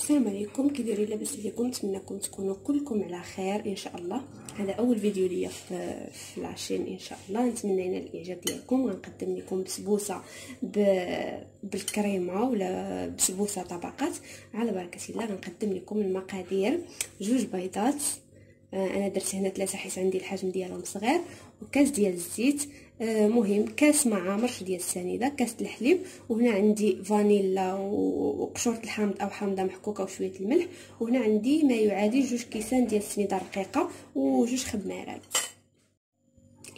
السلام عليكم. كي دايرين لاباس عليكم نتمنىكم تكونوا كلكم على خير إن شاء الله. هذا أول فيديو ليا في في العشرين إن شاء الله. نتمنى ينال الإعجاب ديالكم. غنقدم لكم بسبوسة ب... بالكريمة ولا بسبوسة طبقات. على بركة الله غنقدم لكم المقادير. جوج بيضات. آه، أنا درت هنا ثلاثة حيت عندي الحجم ديالهم صغير. وكاس ديال الزيت. مهم. كاس مع مرش ديال السنيدة كاس الحليب وهنا عندي فانيلا وقشورة الحامض أو حامضة محكوكه وشوية الملح وهنا عندي ما يعادل جوج كيسان ديال السنيدة رقيقه وجوج خمارات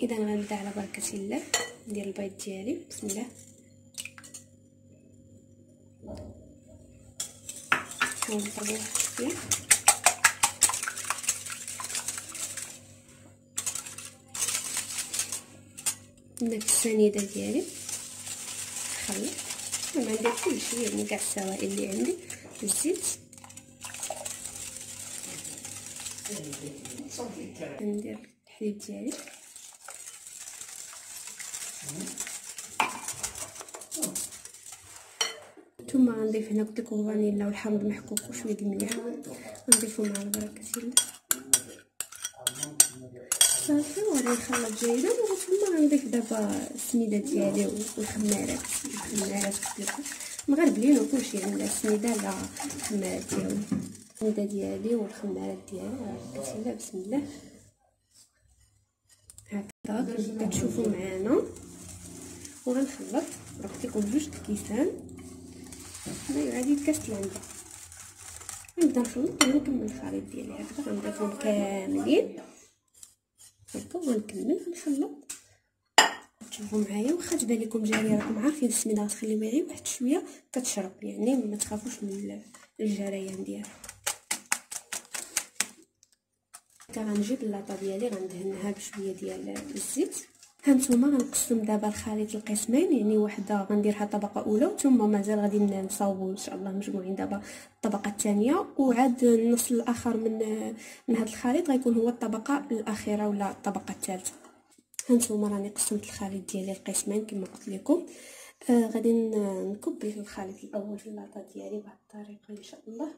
إذا غنبدأ على بركة الله ندير البيض ديالي. بسم الله. نحاول هنا السنيده ديالي. نخلط أنا ندير كلشي يعني كاع السوائل اللي عندي. الزيت. ندير الحليب ديالي. ثم غنضيف هنا قلت لكم فانيلا والحامض محكوك وشوية الملح. غنضيفهم على بركه الله صافي وغادي نخلط جيدا وثم غنضيف دابا السميدة ديالي والخمارات الخمارات مغربلين وكلشي يعني السميده لا الخمارات ديالي. السميدة ديالي والخمارات ديالي بركه الله بسم الله. هكذا كما كتشوفوا معانا. وغنخلط قلت لكم جوج الكيسان ما يعادل كاس العنبه نبدا نخلط ونكمل الخليط ديالي هكذا غنضيفهم كاملين هكا ونكمل نخلط تشوفوا معايا واخا تبان لكم جاريه راكم عارفين السميده غتخلي معي واحد شوية كتشرب يعني ما تخافوش من الجريان ديالها غنجيب اللاطه ديالي غندهنها بشوية ديال الزيت. هانتوما غنقسم دابا الخليط لقسمين يعني وحده غنديرها طبقة أولى ثم مازال غادي نصاوبوا إن شاء الله مجموعين دابا الطبقة الثانية وعاد النص الآخر من من هذا الخليط غيكون هو الطبقة الأخيرة ولا الطبقة الثالثة. هانتوما راني قسمت الخليط ديالي لقسمين كما قلت لكم. آه غادي نكب الخليط الأول في اللاطه ديالي بهذه الطريقة إن شاء الله.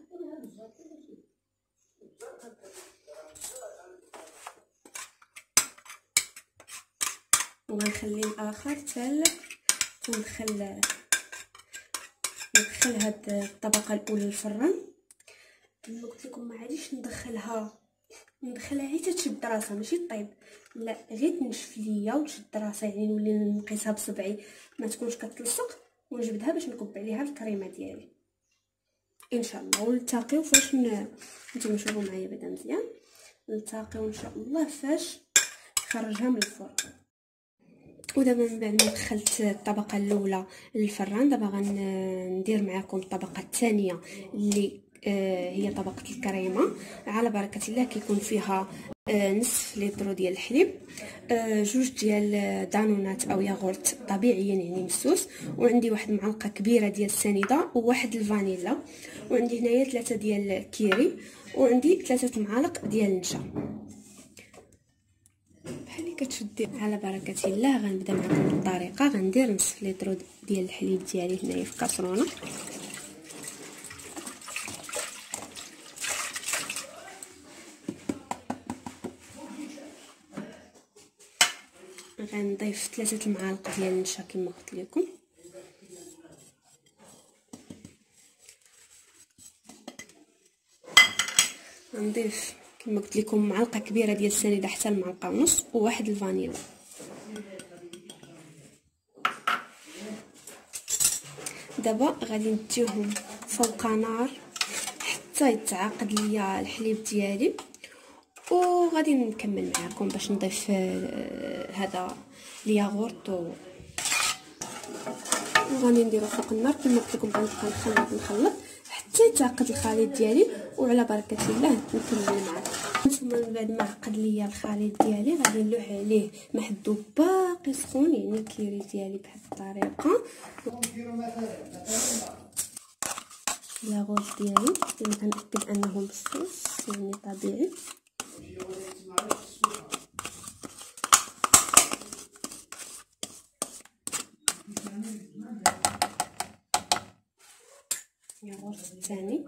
وغنخلي الآخر حتى ندخل ندخل هاد الطبقة الأولى للفران كما قلت لكم ما عاديش ندخلها. ندخلها حتى تشد راسها ماشي طيب. لا غير تنشف ليا وتشد راسها يعني نولي نقيسها بصبعي ما تكونش كتلصق ونجبدها باش نكب عليها الكريمة ديالي. إن شاء الله. ونلتقيو فاش نتوما شوفوا معايا بعدا مزيان. نلتقيو إن شاء الله فاش نخرجها من الفرن. ودابا من بعد ما دخلت الطبقة الأولى للفران دابا غندير معكم الطبقة الثانية اللي آه هي طبقة الكريمة. على بركة الله كيكون فيها آه نصف لتر ديال الحليب آه جوج ديال دانونات أو ياغورت طبيعيين يعني مسوس. وعندي واحد معلقة كبيرة ديال السنيده وواحد الفانيلا. وعندي هنايا ثلاثة ديال الكيري وعندي ثلاثة معالق ديال النشا بحال كتشدي على بركة الله. غنبدا معكم بالطريقة غندير نصف لتر ديال الحليب ديالي هنايا في كاسرونة. غنضيف ثلاثة المعالق ديال النشا كما قلت لكم. غنضيف كما قلت لكم معلقة كبيرة ديال السنيده حتى المعلقة ونص وواحد الفانيلا. دابا غادي نديهم فوق نار حتى يتعاقد ليا الحليب ديالي وغادي نكمل معكم باش نضيف هذا الياغورت و وغادي نديرو فوق النار. كما قلت لكم غنبقى نخلط نخلط حتى يتعقد الخليط ديالي. وعلى بركة الله نكمل معكم نتوما من بعد ما عقد ليا الخليط ديالي غادي نلوح عليه محدو باقي سخون يعني الكيري ديالي بهاد الطريقة. لاغوز ديالي اللي كنأكد أنه مسوس يعني طبيعي. الرز الثاني.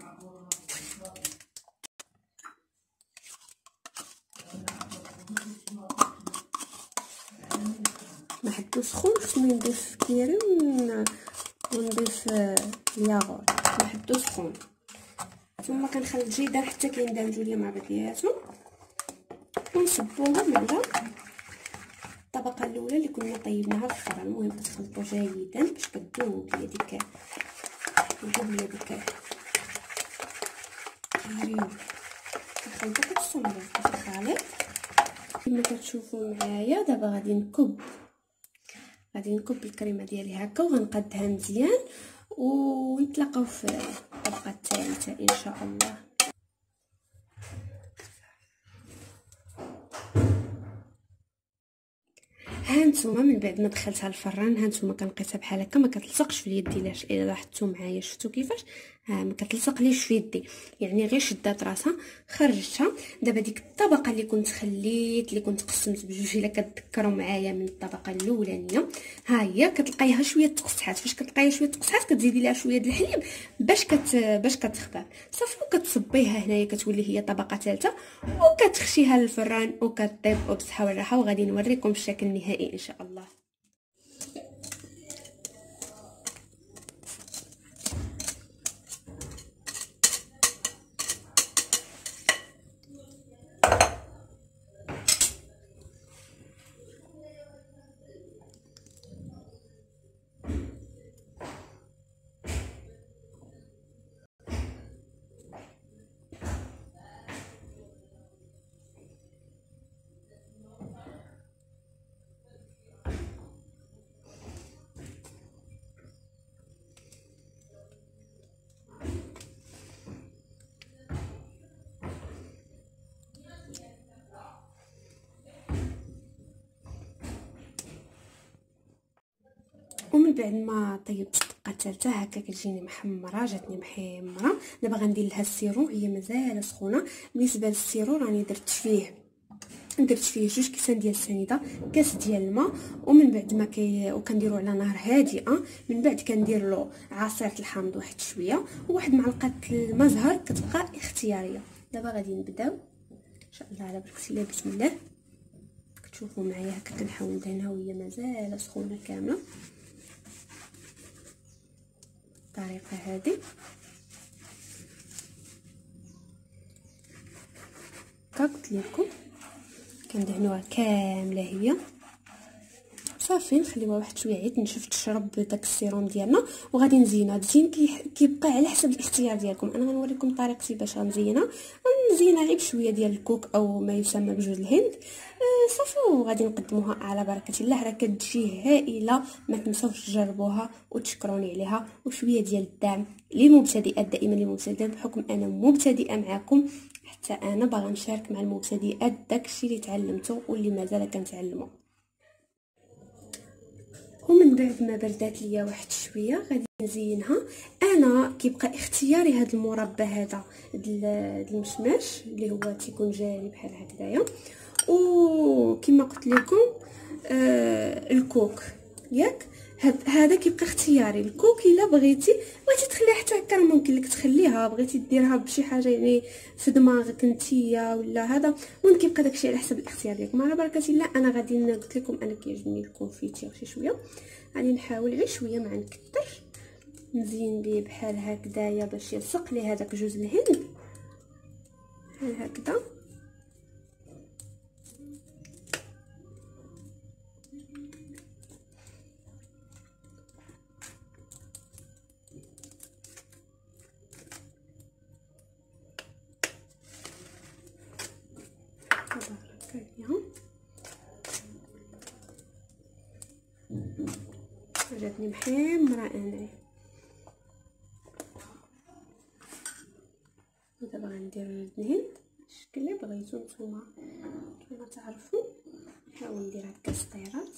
ما حدو سخون خصني نضيف كيري ونضيف الياغورت. ما حدو سخون ثم كنخلي الجيدان حتى كيندمجوا ليا مع بعضياتهم ونصبوهم على الطبقة الأولى اللي كنا طيبناها في الفرن. المهم كتخلطوا جيدا باش كتذوب ليا ديك كتذوب ليا ديك الكريم كنخلطو كتستمروا في الخليط كما كتشوفوا معايا دابا غادي نكب. غادي نكب الكريمة ديالي هكا وغنقادها مزيان ونتلاقاو في الطبقة الثالثة إن شاء الله. هانتوما من بعد ما دخلتها الفران هانتوما كنقيسها بحال هكا ما كتلصقش في اليد لاش إلا لاحظتوا معايا شفتوا كيفاش؟ ما كتلصق ليش في يدي. يعني غير شدات راسها خرجتها. دابا ديك الطبقة اللي كنت خليت اللي كنت قسمت بجوج إلا كتذكروا معايا من الطبقة الأولانية. ها هي كتلقايها شوية تقصحات. فاش كتلقايها شوية تقصحات كتزيدي ليها شوية د الحليب باش كت باش كتخبى صافي وكتصبيها هنايا كتولي هي طبقة ثالثة وكتخشيها للفران وكطيب وبصحه والراحه وغادي نوريكم الشكل النهائي إن شاء الله. ومن بعد ما طيبت الطبقة الثالثة هكا كتجيني محمرة جاتني محمرة. دابا غندير لها ال sirop هي مازال سخونة. بالنسبة لل sirop راني درت فيه درت فيه جوج كيسان ديال السنيدة كاس ديال الماء. ومن بعد ما كي وكنديرو على نار هادئة من بعد كندير له عصير الحامض واحد شوية. وواحد معلقة الماء زهر كتبقى اختيارية. دابا غادي نبداو إن شاء الله على بركة الله بسم الله. كتشوفوا معايا هكا كنحاول ندهنها وهي مازال سخونة كاملة. بالطريقة هذه. قلت لكم كندهنوها كاملة هي. صافي نخليوها واحد شوية عيد نشوف تشرب داك السيروم ديالنا وغادي نزينها. التزيين كيبقى على حسب الاختيار ديالكم. أنا غنوريكم طريقتي باش غنزينها. نزينها غير بشوية ديال الكوك أو ما يسمى بجوز الهند. آه صافي وغادي نقدموها على بركة الله. راه كتجي هائلة ما تنساوش تجربوها وتشكروني عليها. وشوية ديال الدعم للمبتدئات دائما للمبتدئات بحكم أنا مبتدئة معكم. حتى أنا باغا نشارك مع المبتدئات داكشي اللي تعلمته واللي مازال كنتعلمو ومن بعد ما بردات ليا واحد شوية غادي نزينها. أنا كيبقى اختياري هذا المربى هذا المشماش اللي هو تيكون جاري بحال هكذايا. وكما قلت لكم آه الكوك ياك؟ هذا كيبقى اختياري. الكوك إلا بغيتي بغيتي تخليها حتى هكا ممكن لك تخليها. بغيتي ديرها بشي حاجة يعني في دماغك نتيا ولا هذا المهم كيبقى داكشي على حسب الاختيار ديالكم على بركه الله. أنا غادي قلت لكم أنا كيعجبني ال confiture شي شوية. غادي نحاول غير شوية ما نكثرش نزين بيه بحال هكذايا باش يلصق لي هذاك جوز الهند. بحال هكذا؟ جاتني محمرة أنا ودابا غندير الدهن. الشكل اللي بغيتو نتوما كما تعرفوا نحاول ندير هكا سطيرات.